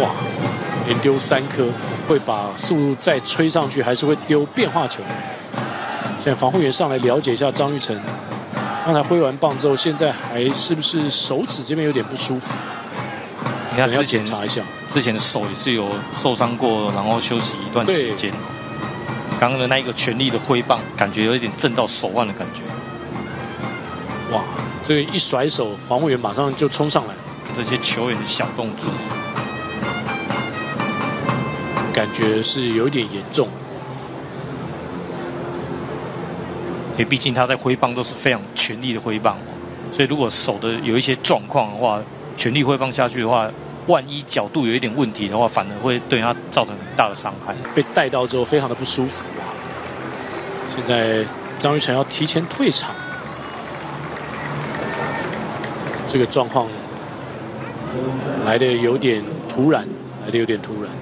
哇，连丢三颗，会把速度再吹上去，还是会丢变化球？现在防护员上来了解一下张玉成，刚才挥完棒之后，现在还是不是手指这边有点不舒服？你看可能要之前检查一下。之前的手也是有受伤过，然后休息一段时间。刚刚的那一个全力的挥棒，感觉有一点震到手腕的感觉。哇，这个一甩手，防护员马上就冲上来，这些球员的小动作，感觉是有一点严重。因为毕竟他在挥棒都是非常全力的挥棒，所以如果手的有一些状况的话，全力挥棒下去的话，万一角度有一点问题的话，反而会对他造成很大的伤害。被带到之后非常的不舒服哇！现在张玉成要提前退场，这个状况来的有点突然，来的有点突然。